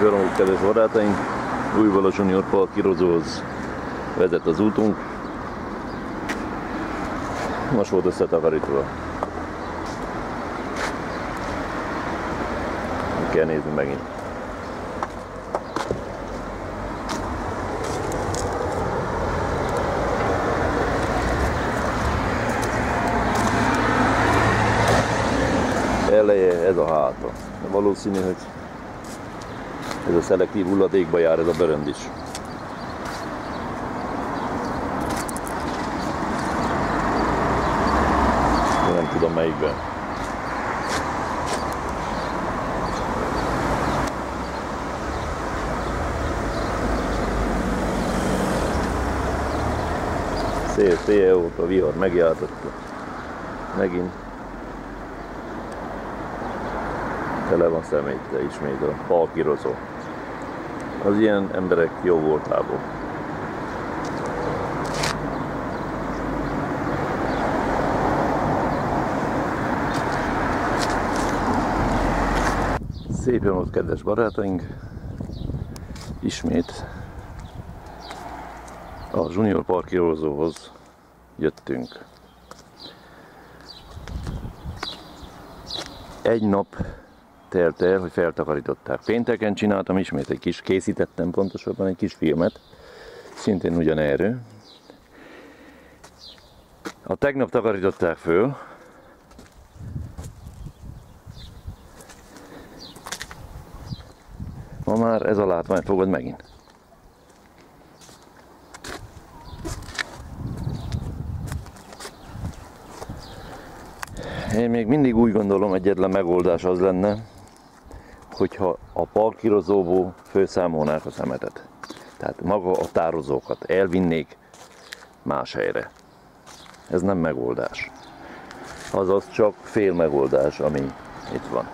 kedves barátaink! Újval a Junior Park kirozóhoz vezet az útunk. Most volt összetakarítva. Kell nézni megint. Eleje ez a háta. Valószínű, hogy ez a szelektív hulladékba jár ez a bőrönd is. De nem tudom melyikben. Szél, szél óta vihar megjártotta. Megint tele van szeméttel ismét a falkirozó. Az ilyen emberek jó voltából. Szép napot, kedves barátaink! Ismét a Junior Parkirozóhoz jöttünk. Egy nap telt el, hogy feltakarították. Pénteken csináltam ismét egy kis, készítettem pontosabban egy kis filmet, szintén ugyanerről. A tegnap takarították föl, Ma már ez a látvány fogod megint. Én még mindig úgy gondolom, egyetlen megoldás az lenne, hogyha a parkírozóból főszámolnák a szemetet. Tehát maga a tározókat elvinnék más helyre. Ez nem megoldás. Azaz csak fél megoldás, ami itt van.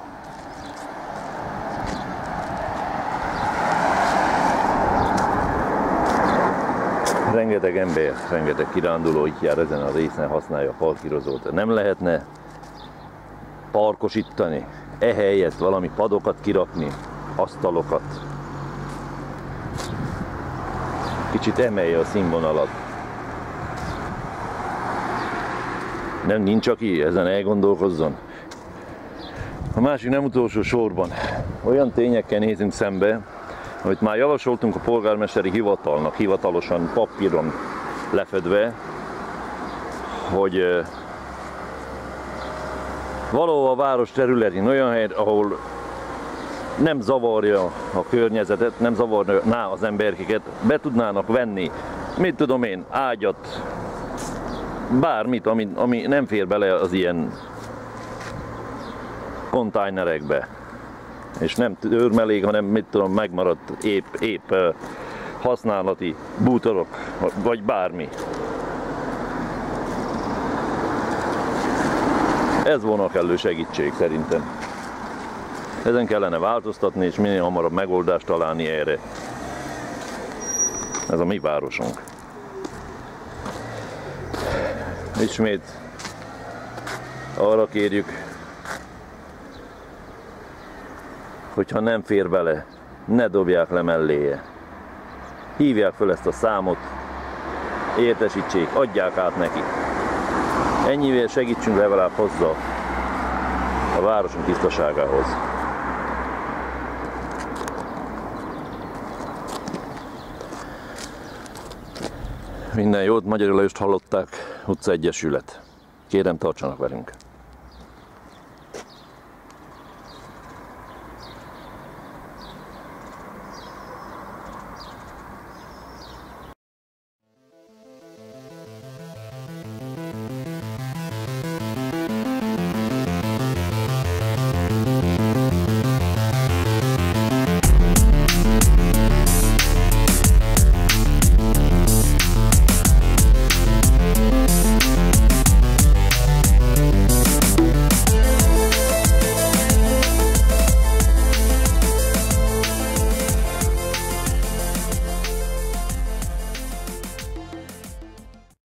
Rengeteg ember, rengeteg kiránduló itt jár ezen a részen, használja a parkírozót. Nem lehetne parkosítani, ehelyett valami padokat kirakni, asztalokat. Kicsit emelje a színvonalat. Nem nincs, aki ezen elgondolkozzon. A másik nem utolsó sorban. Olyan tényekkel nézünk szembe, amit már javasoltunk a polgármesteri hivatalnak, hivatalosan papíron lefedve, hogy való a város területén olyan hely, ahol nem zavarja a környezetet, nem zavarná az emberkiket, be tudnának venni, mit tudom én, ágyat, bármit, ami, ami nem fér bele az ilyen kontájnerekbe. És nem törmelék, hanem mit tudom, megmaradt épp, épp használati bútorok, vagy bármi. Ez volna kellő segítség szerintem. Ezen kellene változtatni, és minél hamarabb megoldást találni erre. Ez a mi városunk. Ismét arra kérjük, hogyha nem fér bele, ne dobják le melléje. Hívják fel ezt a számot, értesítsék, adják át neki. Ennyivel segítsünk legalább hozzá a városunk tisztaságához. Minden jót, Magyar Lajost hallották, utca egyesület. Kérem, tartsanak velünk!